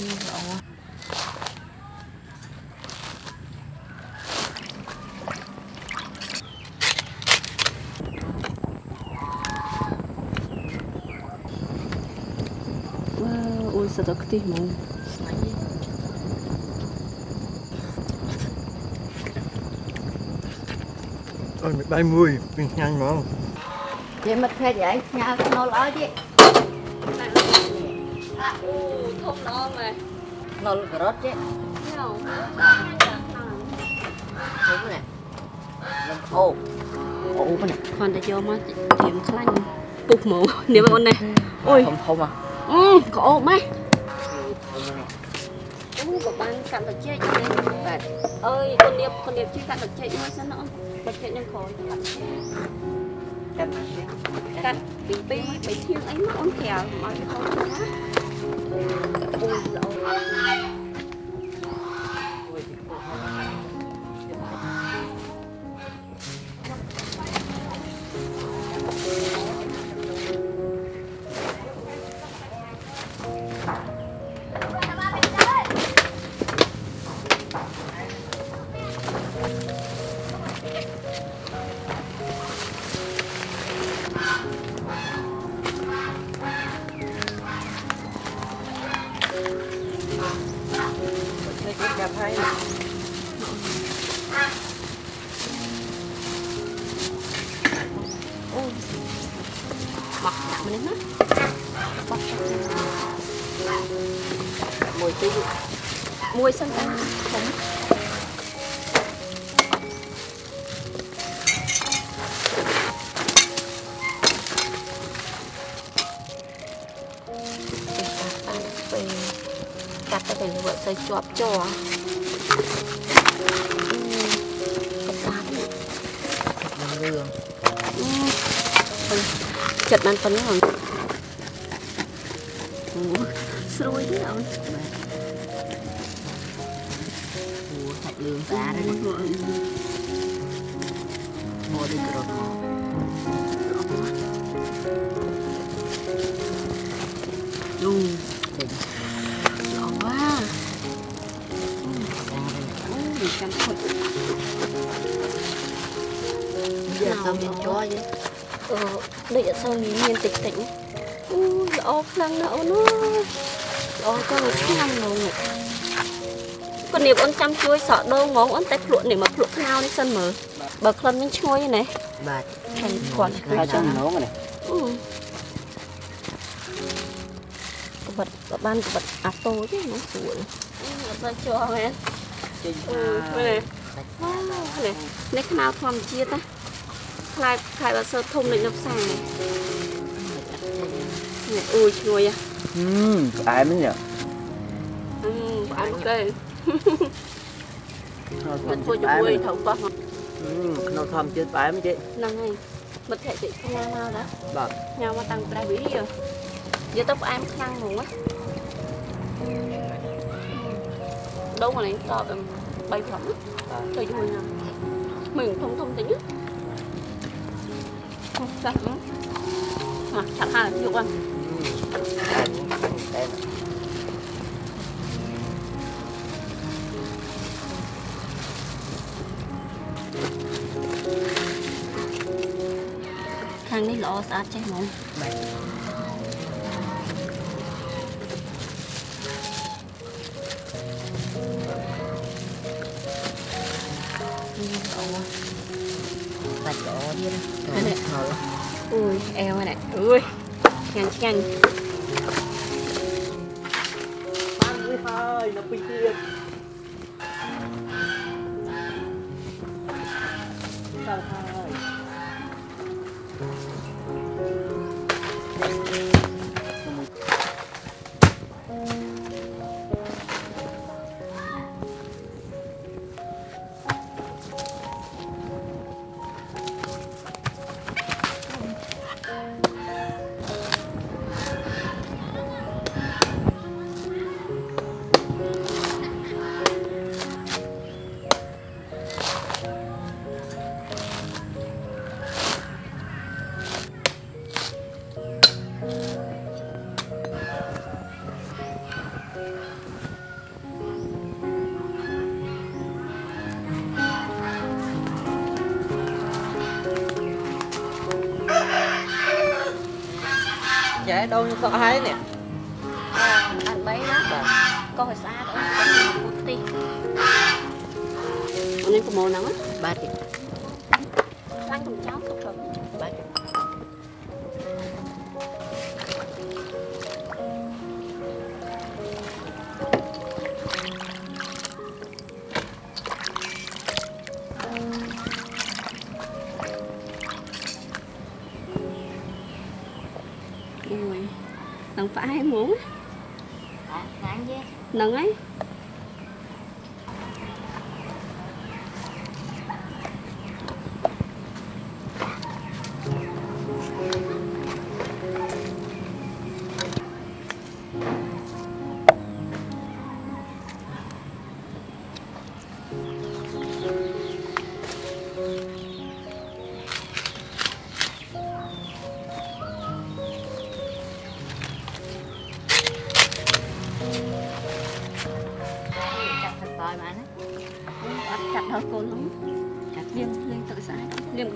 ល្អវ៉ាអូយសិតតែខ្ទិះហ្មងស្លាញ់នេះអើយមិនដៃមួយពីញ៉ាញ់ហ្មងនិយាយមិត្តភក្តិឯងផ្ញើខ្នុរឲ្យទៀត អូធំល្អមែនខ្នុរការ៉ុតទៀតញ៉ៅធំណាលំអូអូប៉ុណ្ណាគ្រាន់តែយកមកត្រៀមខ្លាញ់ពុះហ្មងនេះបងអូនណាអូយធំធំហ៎អឺក្អូបម៉េះធំណាអូក៏បានកាត់ត្រចេកដែរបាទអើយកូនលៀបកូនលៀបជួយកាត់ត្រចេកមួយសិនណាអូនត្រចេកនឹងក្រោយកាត់ត្រចេកកាត់ណាទៀតកាត់ពីពីបីធៀងអីមកអូនក្រៅមកឲ្យហូរណា 我的 មួយសិនតាធំពេលកាត់ទៅទៅវត្តស្អីជាប់ជ័រកសាប់នេះរឿងចិត្តបានប៉ុណ្ណឹងអូនអូស្រួយទេអូន គួរសាច់លឿងស្អាតហើយណាមកដូចក្រត់មកយូចេញល្អវ៉ាស្អាតហើយអូយចាំខុ តវាអត់មានជ័រទេអឺដូចអត់សូវមានមានតិចតិចអូល្អខ្លាំងណាស់អូនអើយល្អចាំឆ្ងាញ់ហ្មងកូននាងអូនចាំជួយសក់ដូងហ្មងអូនតែភ្លក់នេះមកភ្លក់ខ្នៅនេះសិនមើលបើក្លិនវិញឈ្ងុយណាបាទខាងគាត់ហើយចាំនងនេះអឺក្បិតក៏បានក្បិតអាតូទេណាស្រួលអត់ទៅជាប់មែនចេញអឺមើលនេះវ៉ាវនេះនេះខ្នៅធម្មជាតិណាខ្លាយខ្លាយបើសើធំដូចនៅផ្សារនេះអូយឈ្ងុយហ៎ហឹមផ្អែមនេះអឺផ្អែមគេខ្នុរធមិំនជធ្វើិតផ្អែជាមួយមត្រូវបោះមកខ្នុរធំជិតផ្អែមទេ ហ្នឹងហើយមិត្តភក្តិជិះញ៉ាំមកដែរបាទញ៉ាំមកតាំងប្រេះវីយកទៅផ្អែមខ្លាំងហ្មងណាដងអានេះតប3 5ទៅជួយញ៉ាំ mình thông thông tính á không chắc lắm mà chặt hai là ví dụ anh តែតែ hàng này lọ sát chạy mong បាទបាច់ល្អទៀតណាខ្នុរ ui eo này này ui nhanh nhanh បានមួយហើយនៅពីទៀតដ ចែដូងខ្ញុំសក់ហើយនេះអានបីណាបាទកោសឲ្យស្អាតអូនពូទីអូននេះប្រមូលហ្នឹងណាបាទ អូយនឹងផ្អែមហ្មងងាញ់ទេហ្នឹងហើយ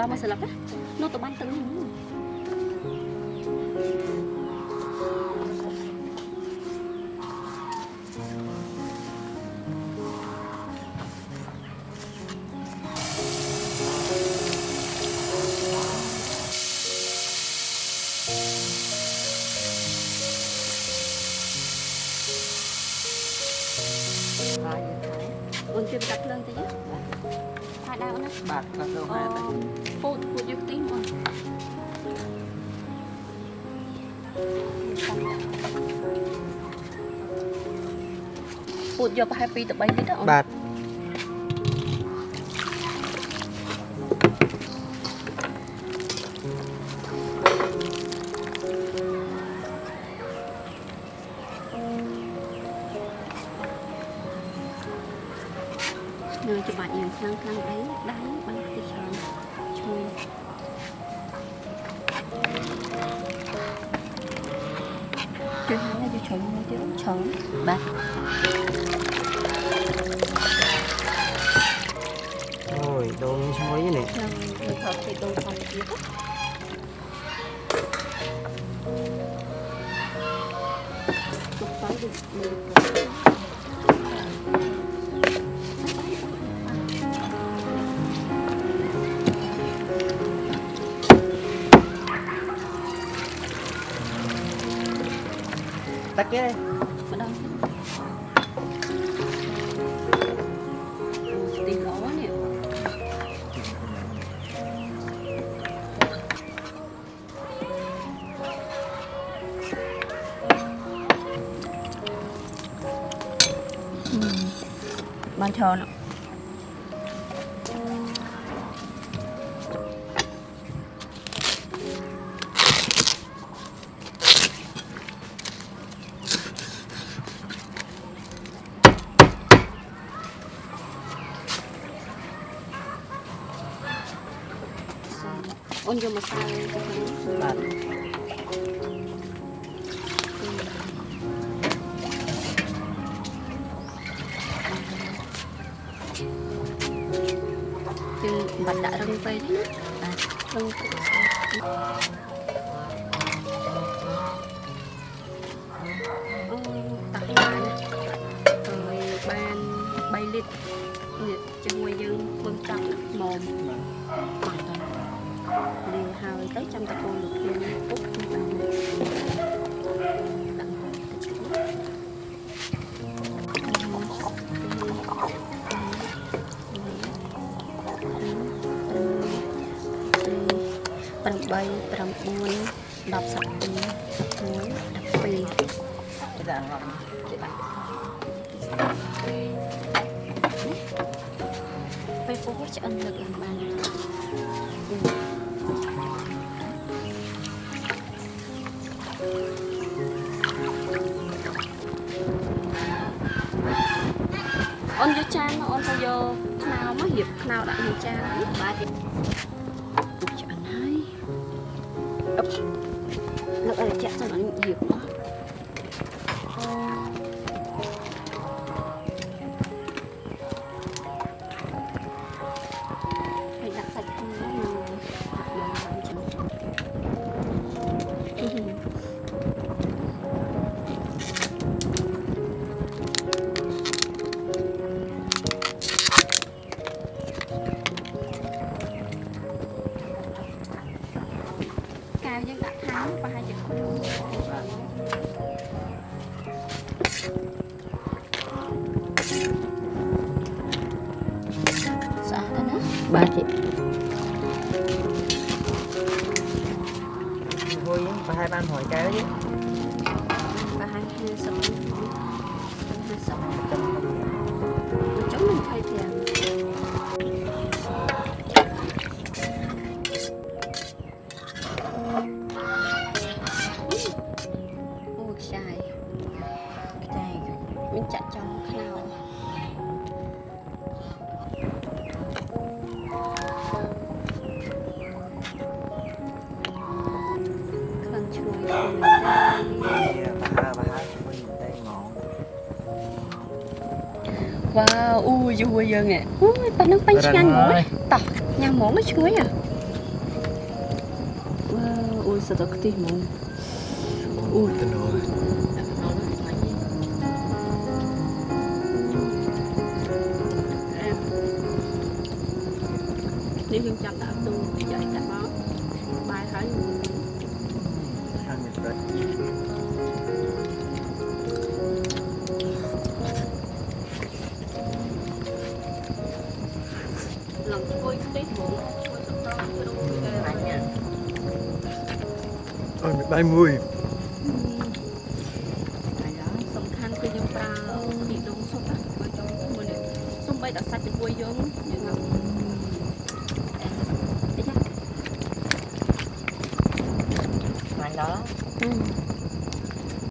លាងដល់មកស្លឹ ដែរអូនណាបាទបាទលោកអូហើយតែពូតពូតយកទីអូនពូតយកប្រហែល2ទៅ3លីត្រអូនបាទ នៅច្បាច់យ៉ាងខ្លាំងខ្លាំងដៃដៃបានទីច្រើនជួយជួយហើយជួយច្រើនមួយទៀតច្រើនបាទអូយដូងឈ្ងុយនេះនឹងទៅថតពីដូងផងទៀតទុកទៅវាមើលតាគេម្ដងទីល្អនេះបានច្អត់អូនយកម្សៅទៅខាងនេះបាទជើងបាត់ដាក់រឹងពេកទេណាបាទរឹងពេកអូតាស់បានហើយបាន3លីត្រនេះជាមួយយើងធ្វើចាប់ម៉មបាទទៅលាងហើ យទៅចាំតកូនលោកភ្លៀងពុកបានដាក់តិចតិច8 9 10 12 12គេដាក់ងំពេលពោះឆ្អិនលើកឡើងបាន អូនយកចានមកអូនទៅយកខ្នោមករៀបខ្នោដាក់ក្នុងចានណាបាទទុកឆ្អិនហើយអឹបលើកឲ្យចាក់សិនអូនរៀបមក ហួយប្រហែលបាន100កែវទេប្វអូយយូរយើងនេះអូយប៉ណ្ណឹងពេញឆ្ងាញ់ហ្មងណាតោះញ៉ាំហ្មងមកឈ្ងុយហ៎វ៉ាវអូយសតខ្ទិះហ្មង Ui, tên rồi. ឡងឈ្ងុយខ្ទិះហ្មងឈ្ងុយសតជ្រុំអឺអញញ៉ា Ôi, mày bay mùi. ហើយ